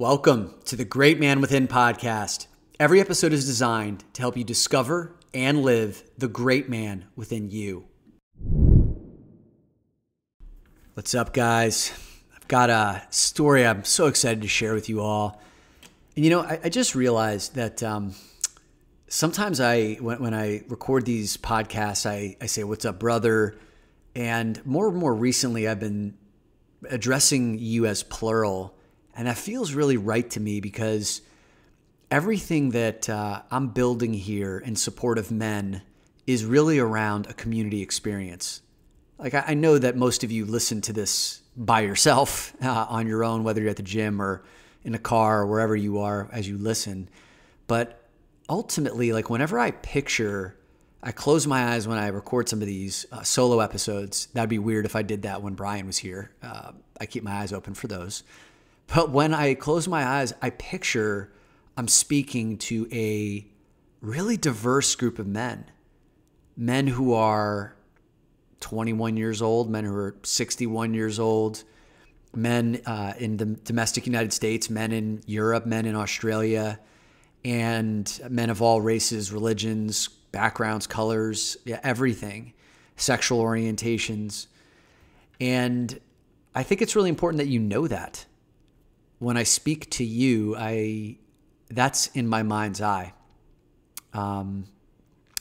Welcome to the Great Man Within podcast. Every episode is designed to help you discover and live the great man within you. What's up, guys? I've got a story I'm so excited to share with you all. And you know, I, I just realized that um, sometimes I, when, when, I record these podcasts, I, I say, What's up, brother? And more and more recently, I've been addressing you as plural. And that feels really right to me because everything that uh, I'm building here in support of men is really around a community experience. Like, I, I know that most of you listen to this by yourself uh, on your own, whether you're at the gym or in a car or wherever you are as you listen. But ultimately, like, whenever I picture I close my eyes when I record some of these uh, solo episodes. That'd be weird if I did that when Brian was here. Uh, I keep my eyes open for those. But when I close my eyes, I picture I'm speaking to a really diverse group of men. Men who are 21 years old, men who are 61 years old, men uh, in the domestic United States, men in Europe, men in Australia, and men of all races, religions, backgrounds, colors, yeah, everything, sexual orientations. And I think it's really important that you know that. When I speak to you, I that's in my mind's eye. Um,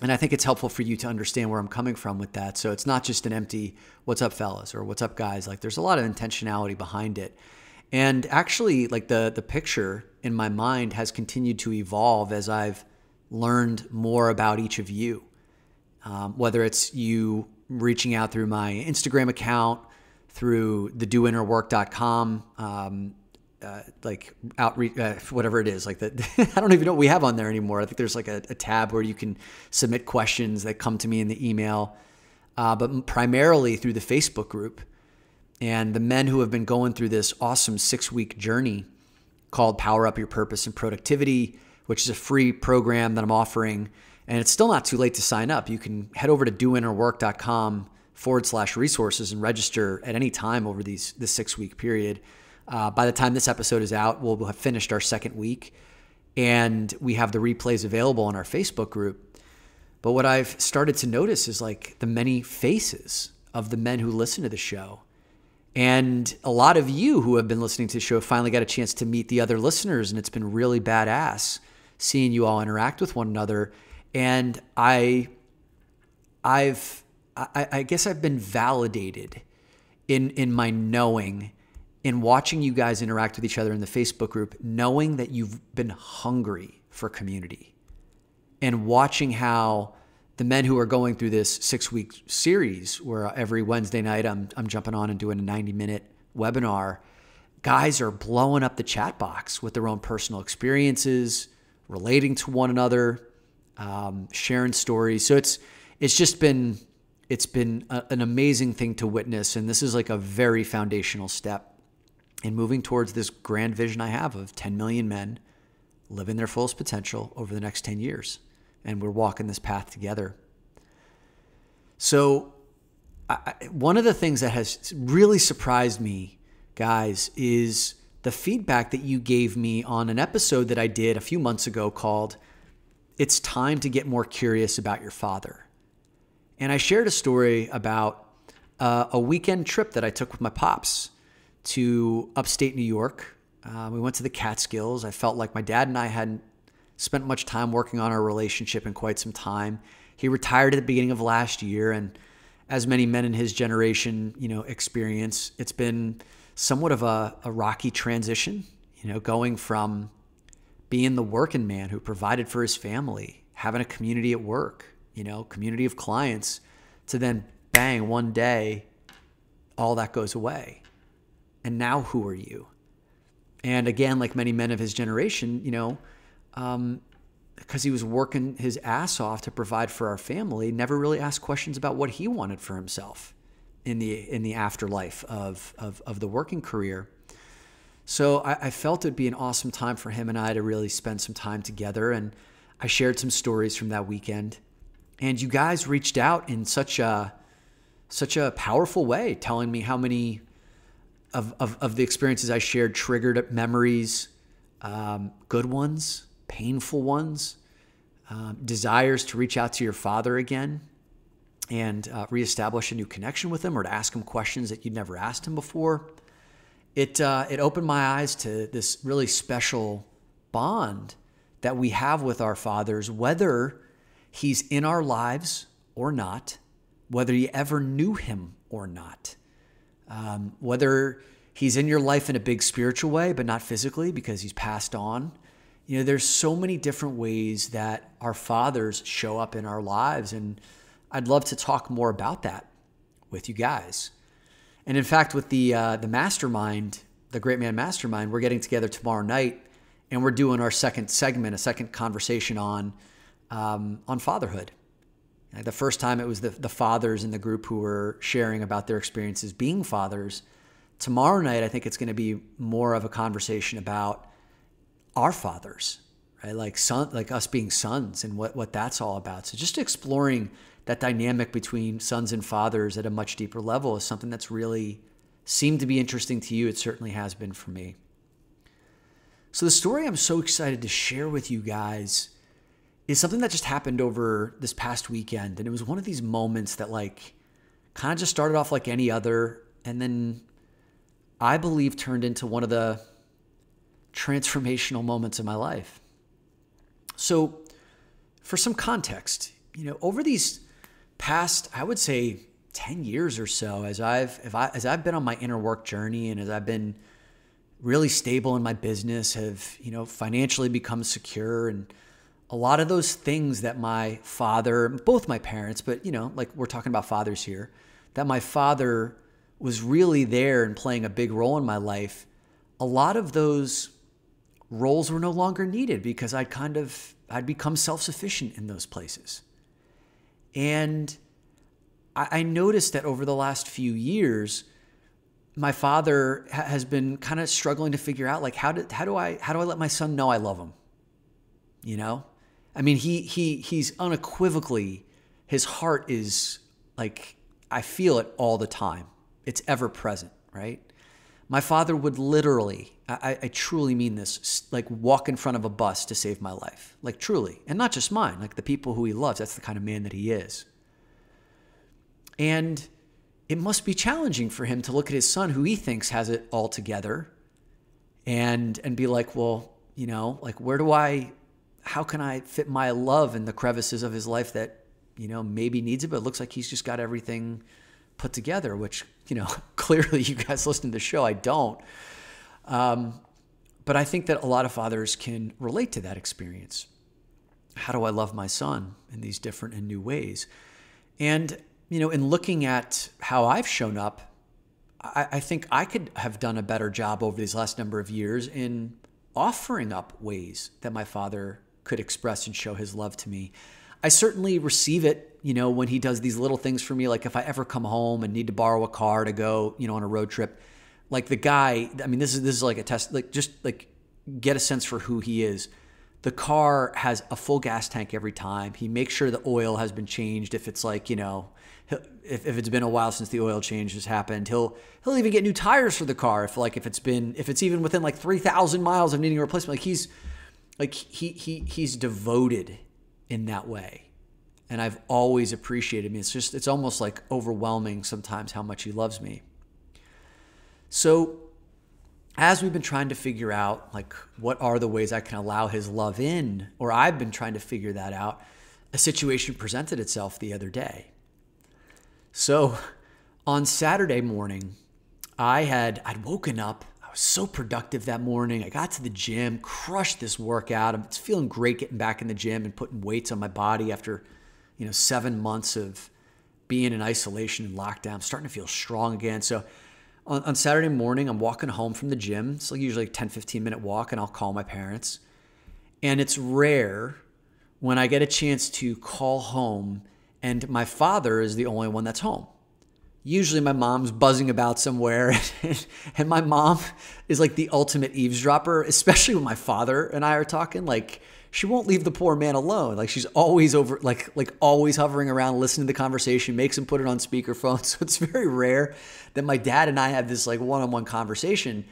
and I think it's helpful for you to understand where I'm coming from with that. So it's not just an empty "What's up, fellas?" or "What's up, guys?" Like there's a lot of intentionality behind it. And actually, like the the picture in my mind has continued to evolve as I've learned more about each of you. Um, whether it's you reaching out through my Instagram account, through the doinnerwork.com, um, uh, like outreach, uh, whatever it is, like that. I don't even know what we have on there anymore. I think there's like a, a tab where you can submit questions that come to me in the email, uh, but primarily through the Facebook group. And the men who have been going through this awesome six week journey called Power Up Your Purpose and Productivity which is a free program that I'm offering. And it's still not too late to sign up. You can head over to doinnerwork.com forward slash resources and register at any time over these this six week period. Uh, by the time this episode is out, we'll have finished our second week, and we have the replays available on our Facebook group. But what I've started to notice is like the many faces of the men who listen to the show. And a lot of you who have been listening to the show finally got a chance to meet the other listeners, and it's been really badass seeing you all interact with one another. And I, I've, I, I guess I've been validated in in my knowing, in watching you guys interact with each other in the Facebook group, knowing that you've been hungry for community, and watching how the men who are going through this six week series, where every Wednesday night I'm I'm jumping on and doing a 90 minute webinar, guys are blowing up the chat box with their own personal experiences relating to one another, um, sharing stories. So it's it's just been it's been a, an amazing thing to witness, and this is like a very foundational step in moving towards this grand vision I have of 10 million men living their fullest potential over the next 10 years, and we're walking this path together. So, I, one of the things that has really surprised me, guys, is the feedback that you gave me on an episode that I did a few months ago called It's Time to Get More Curious About Your Father. And I shared a story about uh, a weekend trip that I took with my pops to upstate New York. Uh, we went to the Catskills. I felt like my dad and I hadn't spent much time working on our relationship in quite some time. He retired at the beginning of last year, and as many men in his generation, you know, experience, it's been somewhat of a, a rocky transition, you know, going from being the working man who provided for his family, having a community at work, you know, community of clients, to then bang, one day, all that goes away. And now who are you? And again, like many men of his generation, you know, um, because he was working his ass off to provide for our family, never really asked questions about what he wanted for himself in the in the afterlife of of, of the working career. So I, I, felt it'd be an awesome time for him and I to really spend some time together, and I shared some stories from that weekend. And you guys reached out in such a such a powerful way, telling me how many of, of, of the experiences I shared triggered memories um, good ones, painful ones, um, desires to reach out to your father again and uh, reestablish a new connection with him or to ask him questions that you'd never asked him before. It, uh, it opened my eyes to this really special bond that we have with our fathers, whether he's in our lives or not, whether you ever knew him or not, um, whether he's in your life in a big spiritual way, but not physically because he's passed on. You know, there's so many different ways that our fathers show up in our lives. And I'd love to talk more about that with you guys. And in fact, with the, uh, the mastermind, the Great Man Mastermind, we're getting together tomorrow night and we're doing our second segment, a second conversation on, um, on fatherhood. The first time it was the, the fathers in the group who were sharing about their experiences being fathers. Tomorrow night, I think it's going to be more of a conversation about our fathers, right? Like son, like us being sons and what, what that's all about. So just exploring that dynamic between sons and fathers at a much deeper level is something that's really seemed to be interesting to you. It certainly has been for me. So the story I'm so excited to share with you guys is something that just happened over this past weekend. And it was one of these moments that, like, kind of just started off like any other. And then I believe turned into one of the transformational moments in my life. So, for some context, you know, over these past, I would say, 10 years or so, as I've, I, as I've been on my inner work journey and as I've been really stable in my business, have, you know, financially become secure and a lot of those things that my father, both my parents, but you know, like we're talking about fathers here, that my father was really there and playing a big role in my life, a lot of those roles were no longer needed because I'd kind of I'd become self-sufficient in those places. And I, noticed that over the last few years, my father ha- has been kind of struggling to figure out like how do how do I how do I let my son know I love him? You know? I mean, he he he's unequivocally his heart is like I feel it all the time. It's ever present, right? My father would literally, I, I, truly mean this, like walk in front of a bus to save my life. Like truly. And not just mine, like the people who he loves. That's the kind of man that he is. And it must be challenging for him to look at his son who he thinks has it all together and and be like, well, you know, like where do I how can I fit my love in the crevices of his life that, you know, maybe needs it, but it looks like he's just got everything put together, which, you know, clearly you guys listen to the show, I don't. Um, but I think that a lot of fathers can relate to that experience. How do I love my son in these different and new ways? And, you know, in looking at how I've shown up, I, I think I could have done a better job over these last number of years in offering up ways that my father could express and show his love to me. I certainly receive it, you know, when he does these little things for me. Like if I ever come home and need to borrow a car to go, you know, on a road trip, like the guy, I mean, this is this is like a test, like just like get a sense for who he is. The car has a full gas tank every time. He makes sure the oil has been changed if it's like, you know, if, if it's been a while since the oil change has happened. He'll he'll even get new tires for the car if like if it's been if it's even within like 3000 miles of needing a replacement. Like he's like he he he's devoted in that way. And I've always appreciated me. It's just it's almost like overwhelming sometimes how much he loves me. So as we've been trying to figure out like what are the ways I can allow his love in, or I've been trying to figure that out, a situation presented itself the other day. So on Saturday morning, I had I'd woken up. I was so productive that morning. I got to the gym, crushed this workout. I'm feeling great getting back in the gym and putting weights on my body after, you know, seven months of being in isolation and lockdown. I'm starting to feel strong again. So on, on Saturday morning, I'm walking home from the gym. It's like usually a 10, 15 minute walk, and I'll call my parents. And it's rare when I get a chance to call home and my father is the only one that's home. Usually, my mom's buzzing about somewhere, and my mom is like the ultimate eavesdropper, especially when my father and I are talking. Like, she won't leave the poor man alone. Like, she's always over, like, like always hovering around, listening to the conversation, makes him put it on speakerphone. So it's very rare that my dad and I have this like one-on-one conversation.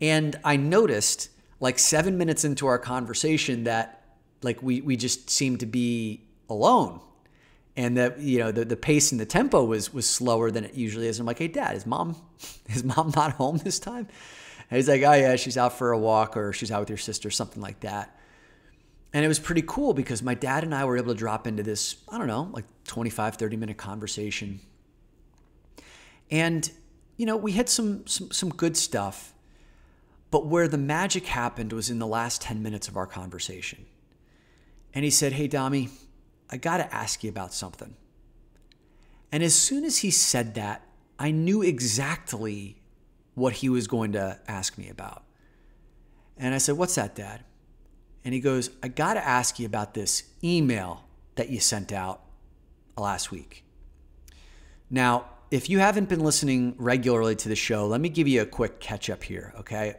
And I noticed like seven minutes into our conversation that like we we just seemed to be alone and that you know the, the pace and the tempo was was slower than it usually is. I'm like, hey dad, is mom is mom not home this time? And he's like, oh yeah, she's out for a walk or she's out with your sister, something like that. And it was pretty cool because my dad and I were able to drop into this, I don't know, like 25, 30 minute conversation. And, you know, we had some, some, some good stuff, but where the magic happened was in the last 10 minutes of our conversation. And he said, Hey, Dami, I got to ask you about something. And as soon as he said that, I knew exactly what he was going to ask me about. And I said, What's that, Dad? and he goes, I got to ask you about this email that you sent out last week. Now, if you haven't been listening regularly to the show, let me give you a quick catch up here, okay?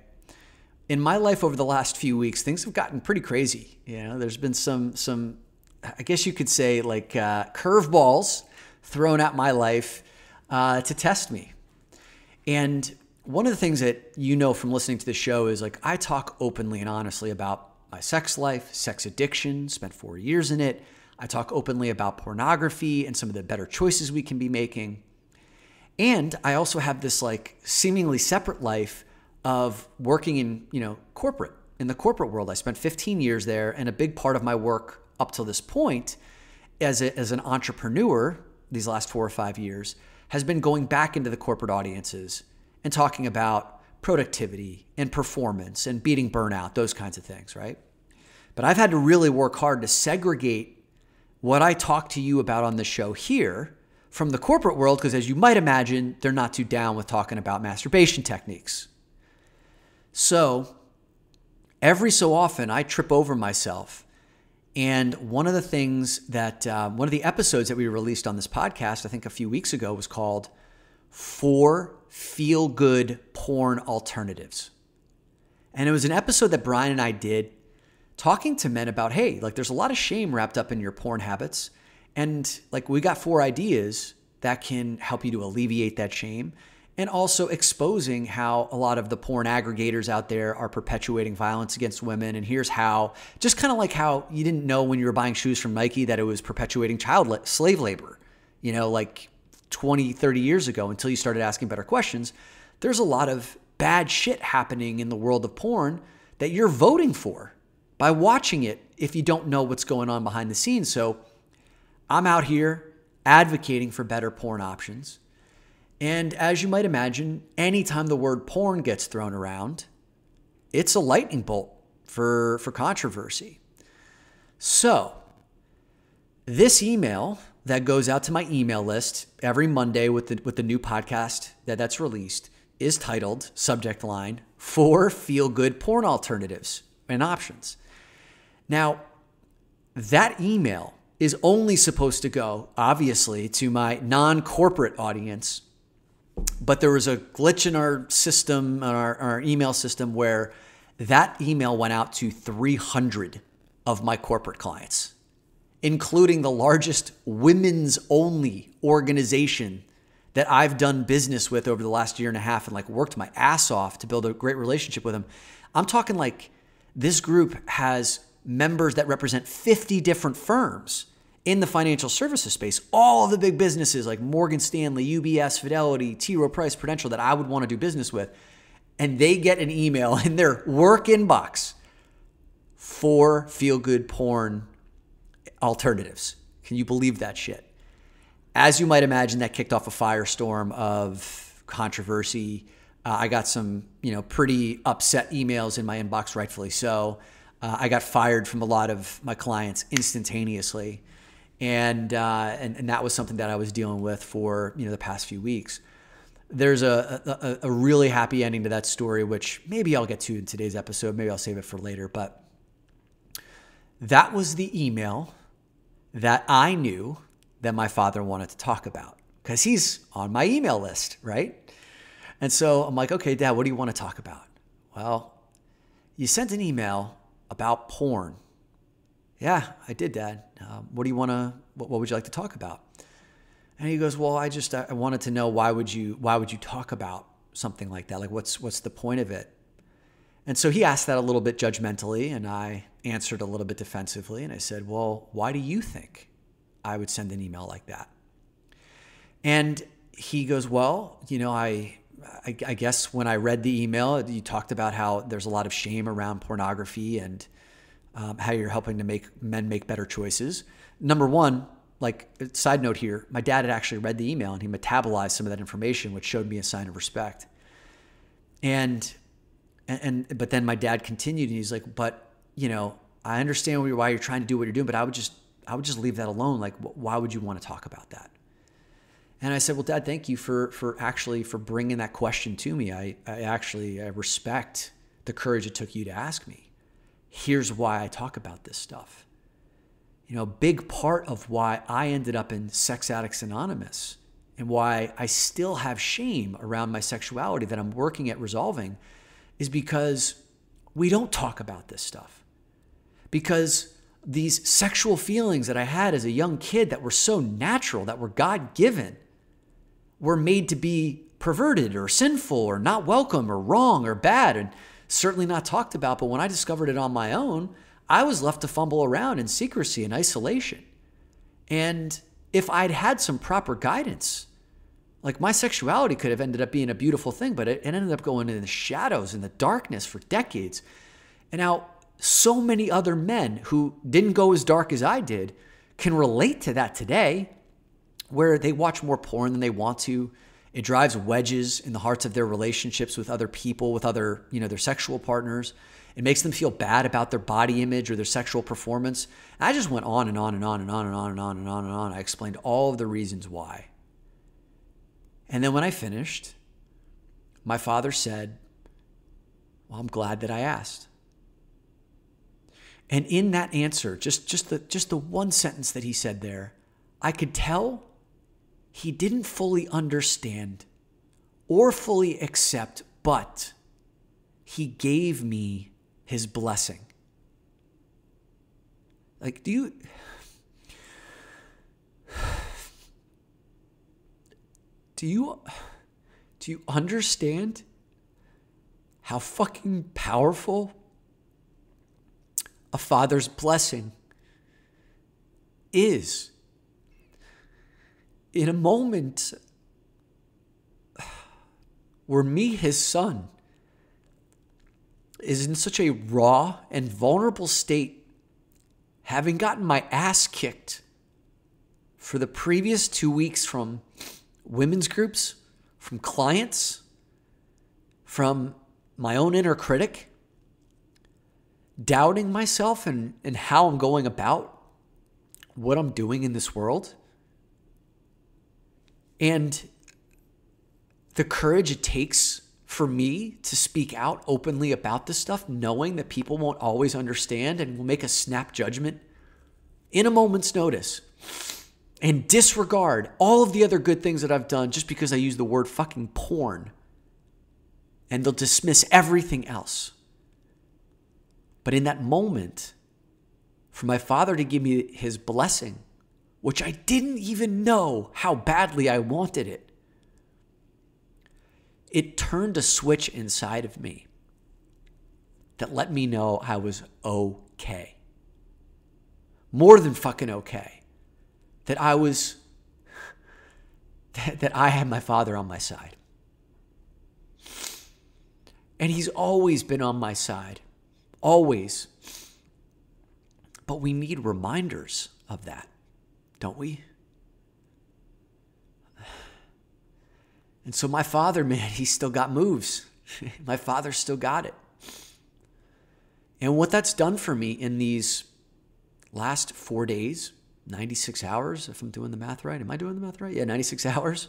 In my life over the last few weeks, things have gotten pretty crazy. You know, there's been some some I guess you could say like uh, curveballs thrown at my life uh, to test me. And one of the things that you know from listening to the show is like I talk openly and honestly about my sex life, sex addiction, spent four years in it. I talk openly about pornography and some of the better choices we can be making. And I also have this like seemingly separate life of working in, you know, corporate, in the corporate world. I spent 15 years there, and a big part of my work up till this point as, a, as an entrepreneur, these last four or five years, has been going back into the corporate audiences and talking about productivity and performance and beating burnout, those kinds of things, right? But I've had to really work hard to segregate what I talk to you about on the show here from the corporate world, because as you might imagine, they're not too down with talking about masturbation techniques. So every so often, I trip over myself. And one of the things that, uh, one of the episodes that we released on this podcast, I think a few weeks ago, was called Four feel good porn alternatives. And it was an episode that Brian and I did talking to men about hey, like there's a lot of shame wrapped up in your porn habits. And like we got four ideas that can help you to alleviate that shame. And also exposing how a lot of the porn aggregators out there are perpetuating violence against women. And here's how, just kind of like how you didn't know when you were buying shoes from Nike that it was perpetuating child slave labor. You know, like 20, 30 years ago until you started asking better questions, there's a lot of bad shit happening in the world of porn that you're voting for by watching it if you don't know what's going on behind the scenes. So I'm out here advocating for better porn options. And as you might imagine, anytime the word porn gets thrown around, it's a lightning bolt for, for controversy. So, this email that goes out to my email list every Monday with the with the new podcast that that's released is titled subject line four feel good porn alternatives and options. Now, that email is only supposed to go obviously to my non-corporate audience. But there was a glitch in our system, our, our email system, where that email went out to 300 of my corporate clients including the largest women's only organization that I've done business with over the last year and a half and like worked my ass off to build a great relationship with them. I'm talking like this group has members that represent 50 different firms in the financial services space, all of the big businesses like Morgan Stanley, UBS, Fidelity, T. Rowe Price, Prudential that I would want to do business with. And they get an email in their work inbox for feel good porn alternatives. Can you believe that shit? As you might imagine, that kicked off a firestorm of controversy. Uh, I got some, you know, pretty upset emails in my inbox, rightfully so. Uh, I got fired from a lot of my clients instantaneously, and, uh, and and that was something that I was dealing with for you know the past few weeks. There's a, a, a really happy ending to that story, which maybe I'll get to in today's episode. Maybe I'll save it for later, but that was the email that I knew that my father wanted to talk about because he's on my email list, right? And so I'm like, okay, dad, what do you want to talk about? Well, you sent an email about porn. Yeah, I did, dad. Um, what do you want to, what, what would you like to talk about? And he goes, well, I just, I wanted to know why would you, why would you talk about something like that? Like what's, what's the point of it? And so he asked that a little bit judgmentally, and I answered a little bit defensively. And I said, Well, why do you think I would send an email like that? And he goes, Well, you know, I, I, I guess when I read the email, you talked about how there's a lot of shame around pornography and um, how you're helping to make men make better choices. Number one, like side note here, my dad had actually read the email and he metabolized some of that information, which showed me a sign of respect. And and, and but then my dad continued and he's like, but you know, I understand why you're trying to do what you're doing, but I would just I would just leave that alone. Like, why would you want to talk about that? And I said, well, Dad, thank you for for actually for bringing that question to me. I I actually I respect the courage it took you to ask me. Here's why I talk about this stuff. You know, a big part of why I ended up in Sex Addicts Anonymous and why I still have shame around my sexuality that I'm working at resolving is because we don't talk about this stuff. Because these sexual feelings that I had as a young kid that were so natural, that were God given, were made to be perverted or sinful or not welcome or wrong or bad and certainly not talked about. But when I discovered it on my own, I was left to fumble around in secrecy and isolation. And if I'd had some proper guidance, like my sexuality could have ended up being a beautiful thing, but it, ended up going in the shadows, in the darkness for decades. And now, so many other men who didn't go as dark as I did can relate to that today, where they watch more porn than they want to. It drives wedges in the hearts of their relationships with other people, with other, you know, their sexual partners. It makes them feel bad about their body image or their sexual performance. I just went on and on and on and on and on and on and on and on. I explained all of the reasons why. And then when I finished, my father said, Well, I'm glad that I asked. And in that answer, just, just, the, just the one sentence that he said there, I could tell he didn't fully understand or fully accept, but he gave me his blessing. Like, do you do you do you understand how fucking powerful a father's blessing is in a moment where me his son is in such a raw and vulnerable state having gotten my ass kicked for the previous 2 weeks from women's groups, from clients, from my own inner critic, doubting myself and, and how I'm going about what I'm doing in this world. And the courage it takes for me to speak out openly about this stuff, knowing that people won't always understand and will make a snap judgment in a moment's notice and disregard all of the other good things that I've done just because I use the word fucking porn. And they'll dismiss everything else. But in that moment, for my father to give me his blessing, which I didn't even know how badly I wanted it, it turned a switch inside of me that let me know I was okay. More than fucking okay that I was, that, I had my father on my side. And he's always been on my side, always. But we need reminders of that, don't we? And so my father, man, he still got moves. my father still got it. And what that's done for me in these last four days 96 hours, if I'm doing the math right. Am I doing the math right? Yeah, 96 hours.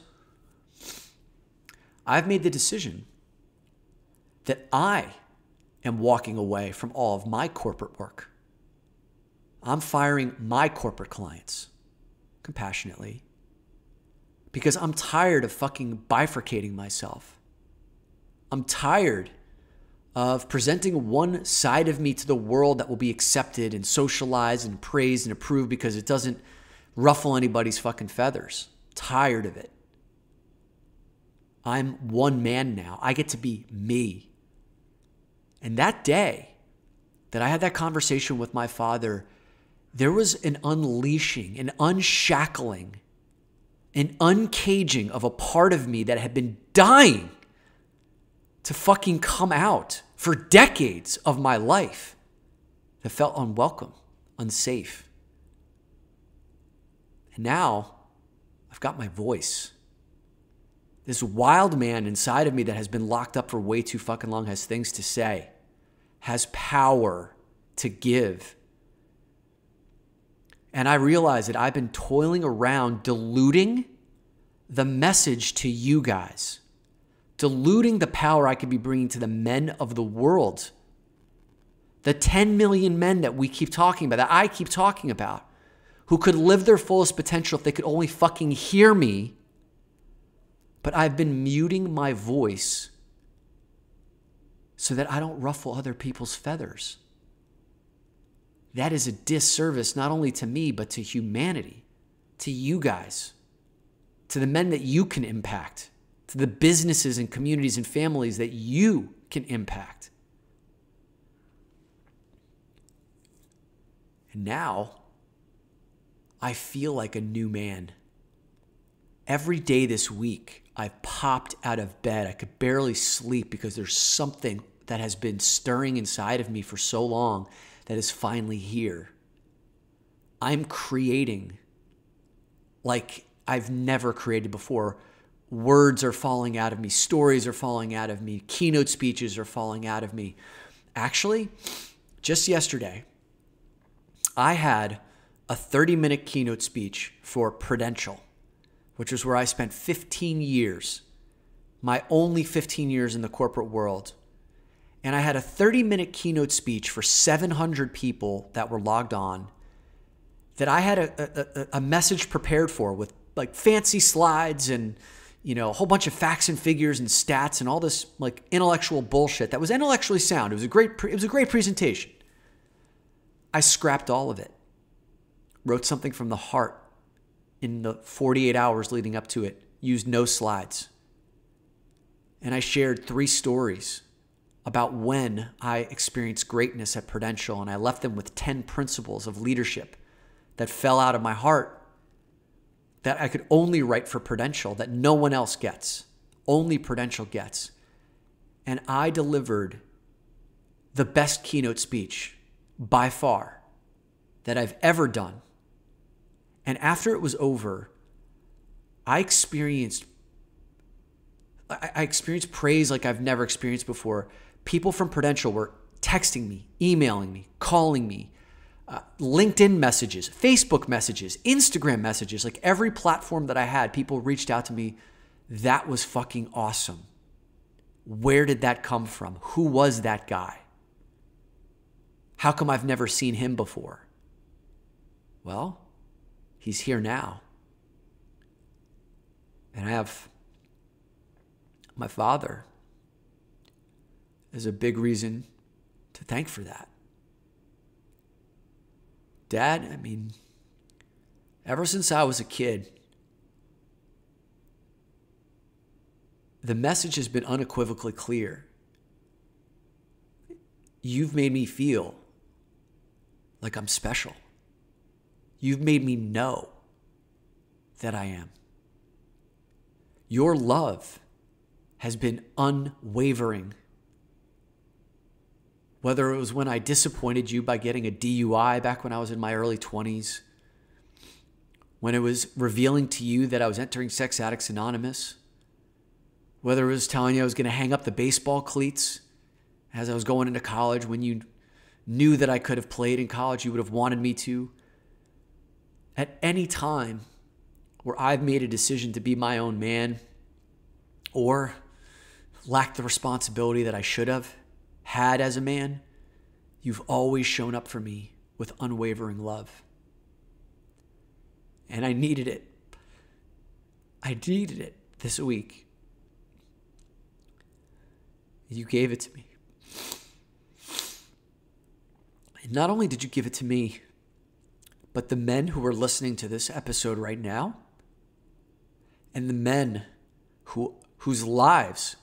I've made the decision that I am walking away from all of my corporate work. I'm firing my corporate clients compassionately because I'm tired of fucking bifurcating myself. I'm tired of presenting one side of me to the world that will be accepted and socialized and praised and approved because it doesn't ruffle anybody's fucking feathers. Tired of it. I'm one man now. I get to be me. And that day that I had that conversation with my father, there was an unleashing, an unshackling, an uncaging of a part of me that had been dying to fucking come out for decades of my life that felt unwelcome, unsafe. And now I've got my voice. This wild man inside of me that has been locked up for way too fucking long has things to say, has power to give. And I realize that I've been toiling around diluting the message to you guys diluting the power I could be bringing to the men of the world. The 10 million men that we keep talking about, that I keep talking about, who could live their fullest potential if they could only fucking hear me. But I've been muting my voice so that I don't ruffle other people's feathers. That is a disservice not only to me, but to humanity, to you guys, to the men that you can impact to the businesses and communities and families that you can impact. And now I feel like a new man. Every day this week, I've popped out of bed. I could barely sleep because there's something that has been stirring inside of me for so long that is finally here. I'm creating like I've never created before words are falling out of me, stories are falling out of me, keynote speeches are falling out of me. Actually, just yesterday, I had a 30 minute keynote speech for Prudential, which was where I spent 15 years, my only 15 years in the corporate world. And I had a 30 minute keynote speech for 700 people that were logged on that I had a, a, a message prepared for with like fancy slides and you know, a whole bunch of facts and figures and stats and all this like intellectual bullshit that was intellectually sound. It was a great it was a great presentation. I scrapped all of it. Wrote something from the heart in the 48 hours leading up to it. Used no slides. And I shared three stories about when I experienced greatness at Prudential and I left them with 10 principles of leadership that fell out of my heart that I could only write for Prudential that no one else gets, only Prudential gets. And I delivered the best keynote speech by far that I've ever done. And after it was over, I experienced I experienced praise like I've never experienced before. People from Prudential were texting me, emailing me, calling me, uh, LinkedIn messages, Facebook messages, Instagram messages, like every platform that I had, people reached out to me. That was fucking awesome. Where did that come from? Who was that guy? How come I've never seen him before? Well, he's here now. And I have my father as a big reason to thank for that. Dad, I mean, ever since I was a kid, the message has been unequivocally clear. You've made me feel like I'm special. You've made me know that I am. Your love has been unwavering whether it was when I disappointed you by getting a DUI back when I was in my early 20s, when it was revealing to you that I was entering Sex Addicts Anonymous, whether it was telling you I was going to hang up the baseball cleats as I was going into college when you knew that I could have played in college, you would have wanted me to. At any time where I've made a decision to be my own man or lacked the responsibility that I should have, had as a man, you've always shown up for me with unwavering love. And I needed it. I needed it this week. You gave it to me. And not only did you give it to me, but the men who are listening to this episode right now, and the men who whose lives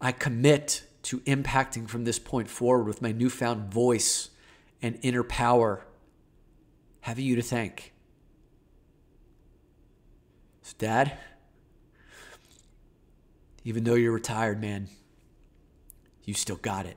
I commit to impacting from this point forward with my newfound voice and inner power, have you to thank. So, Dad, even though you're retired, man, you still got it.